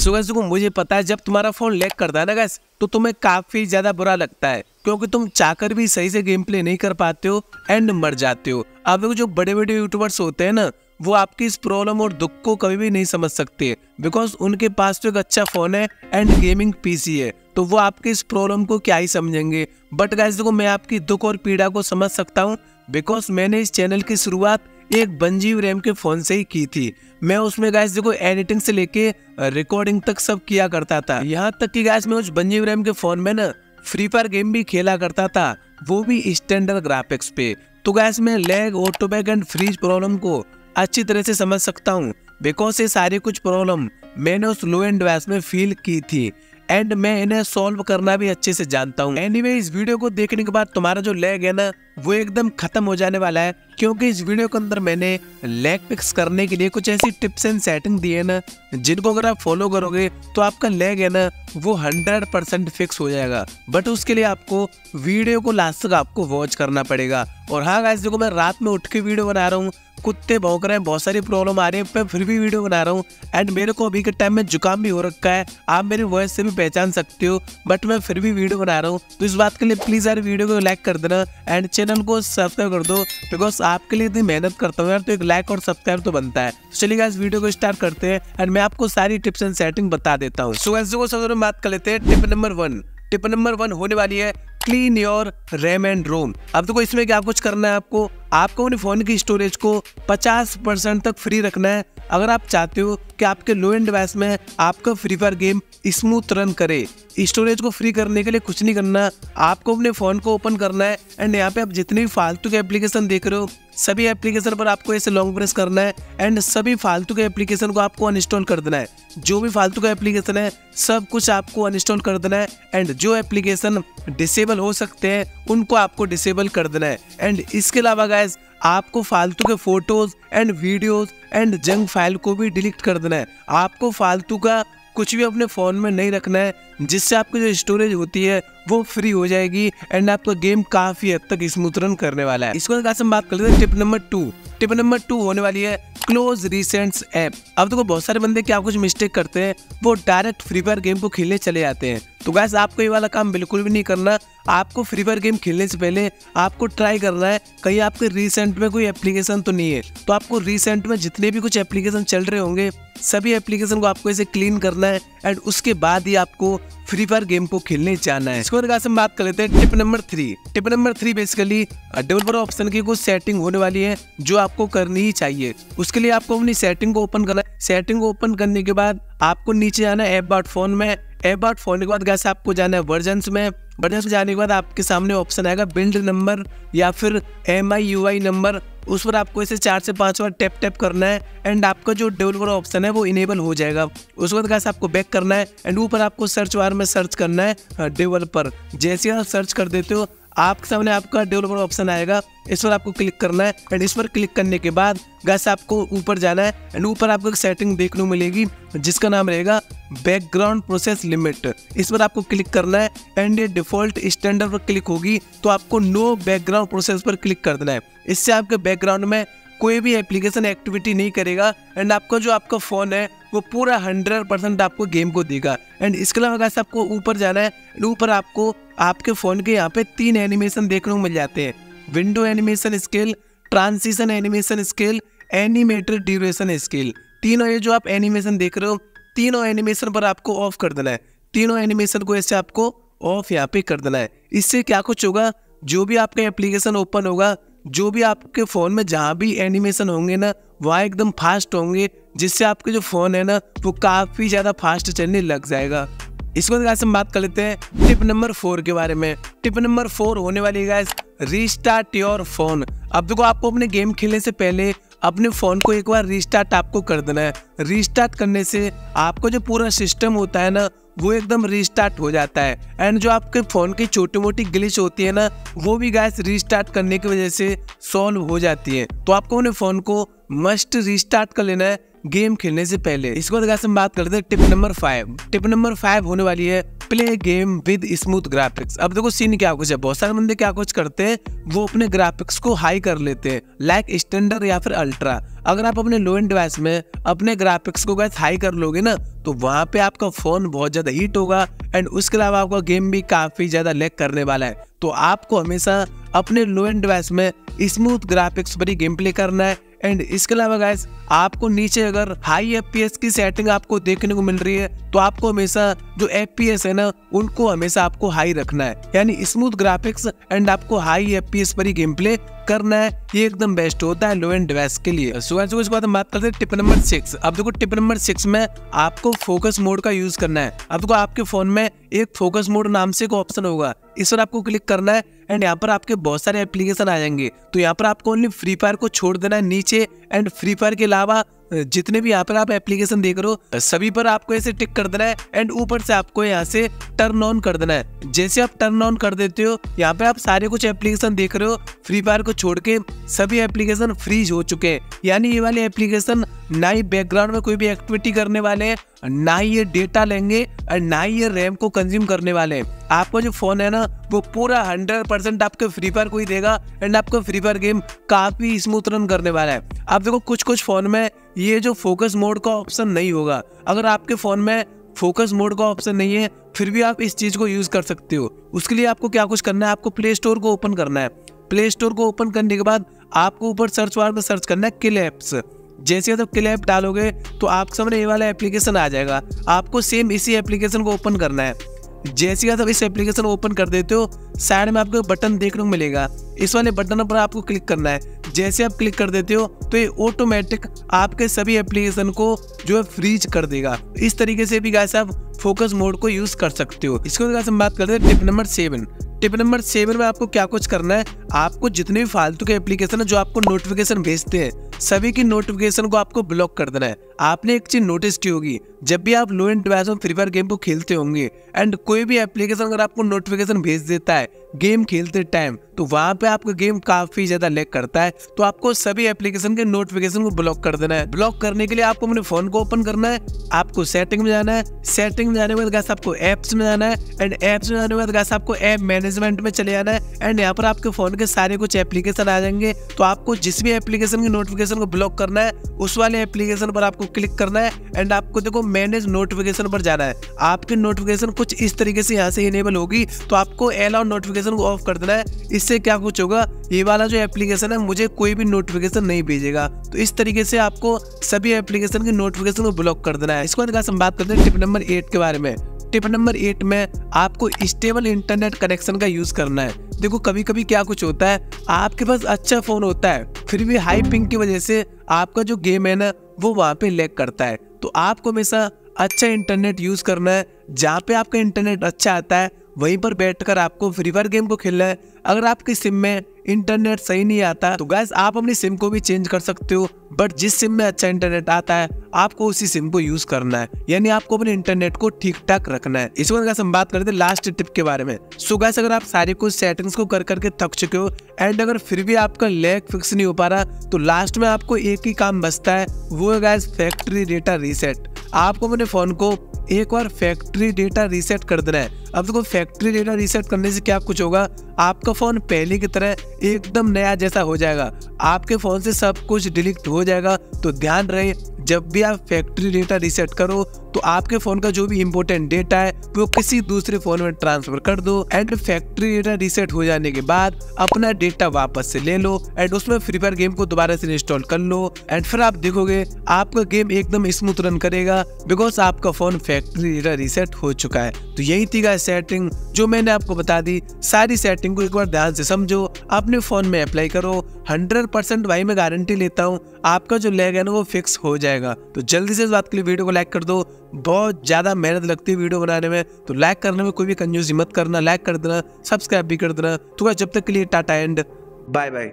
सो gas मुझे पता है जब तुम्हारा फ़ोन लैग करता है ना गैस तो तुम्हें काफ़ी ज़्यादा बुरा लगता है, क्योंकि तुम चाहकर भी सही से गेम प्ले नहीं कर पाते हो एंड मर जाते हो। अब जो बड़े बड़े यूट्यूबर्स होते हैं ना, वो आपकी इस प्रॉब्लम और दुख को कभी भी नहीं समझ सकते बिकॉज़ उनके पास तो एक अच्छा फ़ोन है एंड गेमिंग पीसी है तो वो आपकी इस प्रॉब्लम को क्या ही समझेंगे। बट गैस देखो मैं आपकी दुख और पीड़ा को समझ सकता हूँ बिकॉज़ मैंने इस चैनल की शुरुआत एक बंजीव रैम के फ़ोन से ही की थी। मैं उसमें गैस देखो एडिटिंग से लेके रिकॉर्डिंग तक सब किया करता था। यहाँ तक कि गैस मैं उस बंजीव रैम के फ़ोन में ना फ्री फायर गेम भी खेला करता था वो भी स्टैंडर्ड ग्राफिक्स पे। तो गैस मैं lag auto back and freeze problem को अच्छी तरह से समझ सकता हूँ। बिकॉज़ ये सारी कुछ प्रॉब्लम मैंने उस लो एंड वैस में फील की थी। एंड मैं इन्हें सॉल्व करना भी अच्छे से जानता हूँ। एनीवे anyway, इस वीडियो को देखने के बाद तुम्हारा जो लेग है ना वो एकदम खत्म हो जाने वाला है। क्योंकि इस वीडियो के अंदर मैंने लेग फिक्स करने के लिए कुछ ऐसी टिप्स एंड सेटिंग दी है ना, जिनको अगर आप फॉलो करोगे तो आपका लेग है ना, वो हंड्रेड परसेंट फिक्स हो जाएगा। बट उसके लिए आपको वीडियो को लास्ट तक आपको वॉच करना पड़ेगा। और हाँ गाइस देखो मैं रात में उठ के वीडियो बना रहा हूँ, कुत्ते भौंक रहे हैं, बहुत सारी प्रॉब्लम आ रही है, मैं फिर भी वीडियो बना रहा हूँ। एंड मेरे को अभी के टाइम में जुकाम भी हो रखा है, आप मेरी वॉइस से भी पहचान सकते हो बट मैं फिर भी वीडियो बना रहा हूँ। तो इस बात के लिए प्लीज़ यार वीडियो को लाइक कर देना एंड चैनल को सब्सक्राइब कर दो बिकॉज़ आपके लिए इतनी मेहनत करता हूँ यार तो एक लाइक और सब्सक्राइब तो बनता है। तो चलिए इस वीडियो को स्टार्ट करते हैं एंड मैं आपको सारी टिप्स एंड सेटिंग बता देता हूँ। सो ऐसे को बात कर लेते हैं tip number one tip number one होने वाली है clean your RAM and ROM अब देखो, इसमें क्या कुछ करना है आपको? आपको अपने फ़ोन की स्टोरेज को 50 परसेंट तक फ्री रखना है। अगर आप चाहते हो कि आपके लो एंड डिवाइस में आपका Free Fire game smooth run करे स्टोरेज को फ्री करने के लिए कुछ नहीं करना, आपको अपने फ़ोन को ओपन करना है एंड यहाँ पे आप जितने भी फालतू के एप्लीकेशन देख रहे हो, सभी एप्लीकेशन पर आपको ऐसे लॉन्ग प्रेस करना है एंड सभी फालतू के एप्लीकेशन को आपको अनइंस्टॉल कर देना है। जो भी फालतू का एप्लीकेशन है, सब कुछ आपको अनइंस्टॉल कर देना है एंड जो एप्लीकेशन डिसेबल हो सकते हैं, उनको आपको डिसेबल कर देना है। एंड इसके अलावा गैस आपको फालतू के photos and videos and junk file को भी डिलीट कर देना है। आपको फालतू का कुछ भी अपने फ़ोन में नहीं रखना है, जिससे आपकी जो स्टोरेज होती है वो फ्री हो जाएगी एंड आपका गेम काफ़ी हद तक स्मूथ रन करने वाला है। इसके हम बात कर लेते हैं tip number two tip number two होने वाली है क्लोज रिसेंट्स ऐप अब देखो, बहुत सारे बंदे क्या कुछ मिस्टेक करते हैं, वो डायरेक्ट फ्री फायर गेम को खेलने चले जाते हैं। तो गैस आपको ये वाला काम बिल्कुल भी नहीं करना। आपको फ्री फायर गेम खेलने से पहले आपको ट्राई करना है। कहीं आपके रिसेंट में कोई एप्लीकेशन तो नहीं है। तो आपको रिसेंट में जितने भी कुछ एप्लीकेशन चल रहे होंगे, सभी एप्लीकेशन को आपको इसे क्लीन करना है। एंड उसके बाद ही आपको फ्री फायर गेम को खेलने जाना है। इसको हम बात कर लेते हैं tip number three tip number three basically developer option की कुछ सेटिंग होने वाली है जो आपको करनी ही चाहिए। उसके लिए आपको अपनी सेटिंग को ओपन करना सेटिंग को ओपन करने के बाद आपको नीचे जाना है ऐप फ़ोन में। ऐप फ़ोन के बाद गैस आपको जाना है वर्जन में। वर्जन से जाने के बाद आपके सामने ऑप्शन आएगा बिल्ड नंबर या फिर M I U I number उस पर आपको इसे चार से पाँच बार टैप टैप करना है एंड आपका जो डेवलपर ऑप्शन है वो इनेबल हो जाएगा। उसके बाद कैसे आपको बैक करना है एंड ऊपर आपको सर्च बार में सर्च करना है डेवलपर जैसे आप सर्च कर देते हो आपके सामने आपका डेवलपर ऑप्शन आएगा। इस पर आपको क्लिक करना है एंड इस पर क्लिक करने के बाद गैस आपको ऊपर जाना है एंड ऊपर आपको एक सेटिंग देखने को मिलेगी, जिसका नाम रहेगा बैकग्राउंड प्रोसेस लिमिट इस पर आपको क्लिक करना है एंड ये डिफ़ॉल्ट स्टैंडर्ड पर क्लिक होगी तो आपको नो बैकग्राउंड प्रोसेस पर क्लिक कर देना है। इससे आपके बैकग्राउंड में कोई भी एप्लीकेशन एक्टिविटी नहीं करेगा एंड आपका जो आपका फ़ोन है वो पूरा हंड्रेड परसेंट आपको गेम को देगा। एंड इसके अलावा अगर आपको ऊपर जाना है। ऊपर आपको, आपके फ़ोन के यहाँ पे तीन एनिमेशन देखने को मिल जाते हैं। Window animation scale transition animation scale animated duration scale तीनों ये जो आप एनिमेशन देख रहे हो, तीनों एनिमेशन पर आपको ऑफ़ कर देना है। तीनों एनिमेशन को ऐसे आपको ऑफ़ यहाँ पे कर देना है। इससे क्या कुछ होगा? जो भी आपका एप्लीकेशन ओपन होगा जो भी आपके फ़ोन में जहाँ भी एनिमेशन होंगे ना, वहाँ एकदम फास्ट होंगे, जिससे आपके जो फ़ोन है ना, वो काफ़ी ज़्यादा फास्ट चलने लग जाएगा। इसको गैस हम बात कर लेते हैं टिप नंबर फोर के बारे में। टिप नंबर फोर होने वाली गैस रीस्टार्ट योर फ़ोन अब देखो, आपको अपने गेम खेलने से पहले अपने फ़ोन को एक बार रीस्टार्ट आपको कर देना है। रीस्टार्ट करने से आपको जो पूरा सिस्टम होता है ना वो एकदम रिस्टार्ट हो जाता है। एंड जो आपके फ़ोन की छोटी मोटी ग्लिच होती है ना, वो भी गैस रिस्टार्ट करने की वजह से सॉल्व हो जाती है। तो आपको अपने फ़ोन को मस्ट रिस्टार्ट कर लेना है गेम खेलने से पहले। इसको बाद हम बात करते हैं tip number five tip number five होने वाली है play game with smooth graphics अब देखो सीन क्या कुछ है। बहुत सारे बंदे क्या कुछ करते हैं, वो अपने ग्राफिक्स को हाई कर लेते हैं लाइक स्टैंडर्ड या फिर अल्ट्रा अगर आप अपने लो एंड डिवाइस में अपने ग्राफिक्स को गैस हाई कर लोगे ना तो वहाँ पे आपका फ़ोन बहुत ज़्यादा हीट होगा एंड उसके अलावा आपका गेम भी काफ़ी ज़्यादा लेग करने वाला है। तो आपको हमेशा अपने लो एंड डिवाइस में स्मूथ ग्राफिक्स पर ही गेम प्ले करना है। एंड इसके अलावा गाइस आपको नीचे अगर हाई एफपीएस की सेटिंग आपको देखने को मिल रही है तो आपको हमेशा जो एफपीएस है ना, उनको हमेशा आपको हाई रखना है। यानी स्मूथ ग्राफिक्स एंड आपको हाई एफपीएस पर ही गेम प्ले करना है, ये एकदम बेस्ट होता है लो एंड के लिए। बात करते हैं टिप नंबर सिक्स अब देखो टिप नंबर सिक्स में आपको फोकस मोड का यूज़ करना है। अब देखो, आपके फ़ोन में एक फोकस मोड नाम से एक ऑप्शन होगा। इस पर आपको क्लिक करना है एंड यहाँ पर आपके बहुत सारे एप्लीकेशन आ जाएँगे। तो यहाँ पर आपको ओनली फ्री फायर को छोड़ देना है नीचे एंड फ्री फायर के अलावा जितने भी यहाँ पर आप एप्लीकेशन देख रहे हो, सभी पर आपको ऐसे टिक कर देना है एंड ऊपर से आपको यहाँ से टर्न ऑन कर देना है। जैसे आप टर्न ऑन कर देते हो, यहाँ पे आप सारे कुछ एप्लीकेशन देख रहे हो फ्री फायर को छोड़ के सभी एप्लीकेशन फ्रीज हो चुके हैं। यानी ये वाले एप्लीकेशन ना ही बैकग्राउंड में कोई भी एक्टिविटी करने वाले हैं, ना ही ये डेटा लेंगे, और ना ही ये रैम को कंज्यूम करने वाले हैं। आपका जो फ़ोन है ना, वो पूरा हंड्रेड परसेंट आपके फ्री फायर को ही देगा एंड आपका फ्री फायर गेम काफ़ी स्मूथ रन करने वाला है। आप देखो कुछ कुछ फ़ोन में ये जो फोकस मोड का ऑप्शन नहीं होगा। अगर आपके फ़ोन में फोकस मोड का ऑप्शन नहीं है, फिर भी आप इस चीज़ को यूज़ कर सकते हो। उसके लिए आपको क्या कुछ करना है, आपको प्ले स्टोर को ओपन करना है। प्ले स्टोर को ओपन करने के बाद आपको ऊपर सर्च बार में सर्च करना है किल एप्स जैसे जब किल ऐप डालोगे तो आपके सामने ये वाला एप्लीकेशन आ जाएगा। आपको सेम इसी एप्लीकेशन को ओपन करना है। जैसे ही आप इस एप्लीकेशन ओपन कर देते हो साइड में आपको बटन देखने को मिलेगा। इस वाले बटन पर आपको क्लिक करना है। जैसे आप क्लिक कर देते हो तो ये ऑटोमेटिक आपके सभी एप्लीकेशन को जो है फ्रीज कर देगा। इस तरीके से भी आप फोकस मोड को यूज़ कर सकते हो। इसके बाद हम बात करते हैं tip number seven tip number seven में आपको क्या कुछ करना है? आपको जितने भी फालतू के एप्लीकेशन है जो आपको नोटिफिकेशन भेजते हैं सभी की नोटिफिकेशन को आपको ब्लॉक कर देना है। आपने एक चीज़ नोटिस की होगी, जब भी आप लो एंड में फ्री फायर गेम को खेलते होंगे एंड कोई भी एप्लीकेशन अगर आपको नोटिफिकेशन भेज देता है गेम खेलते टाइम तो वहाँ पे आपका गेम काफ़ी ज़्यादा लेग करता है तो आपको सभी एप्लीकेशन के नोटिफिकेशन को ब्लॉक कर देना है। ब्लॉक करने के लिए आपको अपने फ़ोन को ओपन करना है, आपको सेटिंग में जाना है। सेटिंग में जाने के बाद आपको एप्स में जाना है एंड एप्स में जाने के बाद आपको ऐप मैनेजमेंट में चले जाना है एंड यहाँ पर आपके फ़ोन के सारे कुछ एप्लीकेशन आ जाएँगे तो आपको जिस भी एप्लीकेशन की नोटिफिकेशन को ब्लॉक करना है, उस वाले एप्लीकेशन पर आपको क्लिक करना है एंड आपको देखो मैनेज नोटिफिकेशन पर जाना है। आपकी नोटिफिकेशन कुछ इस तरीके से यहाँ से इनेबल होगी तो आपको अलाउ नोटिफिकेशन को ऑफ़ कर देना है। इससे क्या कुछ होगा, ये वाला जो एप्लीकेशन है, मुझे कोई भी नोटिफिकेशन नहीं भेजेगा। तो इस तरीके से आपको सभी एप्लीकेशन की नोटिफिकेशन को ब्लॉक कर देना है। इसको बात करते हैं टिप नंबर एट के बारे में। टिप नंबर एट में आपको स्टेबल इंटरनेट कनेक्शन का यूज़ करना है। देखो कभी कभी क्या कुछ होता है, आपके पास अच्छा फ़ोन होता है, फिर भी हाई पिंग की वजह से आपका जो गेम है ना, वो वहाँ पे लैग करता है। तो आपको हमेशा अच्छा इंटरनेट यूज़ करना है, जहाँ पे आपका इंटरनेट अच्छा आता है, वहीं पर बैठकर आपको फ्री फायर गेम को खेलना है। अगर आपकी सिम में इंटरनेट सही नहीं आता तो गैस आप अपनी सिम को भी चेंज कर सकते हो बट जिस सिम में अच्छा इंटरनेट आता है, आपको उसी सिम को यूज़ करना है। यानी आपको अपने इंटरनेट को ठीक ठाक रखना है। इस वक्त हम बात करते हैं लास्ट टिप के बारे में। सो गैस अगर आप सारे कुछ सेटिंग्स को कर करके थक चुके हो एंड अगर फिर भी आपका लेग फिक्स नहीं हो पा रहा तो लास्ट में आपको एक ही काम बचता है, वो है गैस फैक्ट्री डेटा रीसेट आपको अपने फ़ोन को एक बार फैक्ट्री डेटा रीसेट कर देना है। अब देखो फैक्ट्री डेटा रीसेट करने से क्या कुछ होगा? आपका फ़ोन पहले की तरह एकदम नया जैसा हो जाएगा। आपके फ़ोन से सब कुछ डिलीट हो जाएगा। तो ध्यान रहे जब भी आप फैक्ट्री डेटा रीसेट करो तो आपके फ़ोन का जो भी इम्पोर्टेंट डेटा है, वो किसी दूसरे फ़ोन में ट्रांसफ़र कर दो एंड फैक्ट्री डेटा रीसेट हो जाने के बाद अपना डेटा वापस से ले लो एंड उसमें फ्री फायर गेम को दोबारा से इंस्टॉल कर लो एंड फिर आप देखोगे, आपका गेम एकदम स्मूथ रन करेगा बिकॉज़ आपका फ़ोन फैक्ट्री डेटा रीसेट हो चुका है। तो यही थी सेटिंग जो मैंने आपको बता दी। सारी सेटिंग को एक बार ध्यान से समझो, अपने फ़ोन में अप्लाई करो हंड्रेड परसेंट भाई मैं गारंटी लेता हूँ। आपका जो लेग है ना, वो फिक्स हो जाएगा। तो जल्दी से इस बात के लिए वीडियो को लाइक कर दो। बहुत ज़्यादा मेहनत लगती है वीडियो बनाने में। तो लाइक करने में कोई भी कंज्यूज मत करना। लाइक कर देना, सब्सक्राइब भी कर देना। तो जब तक के लिए टाटा एंड बाय बाय।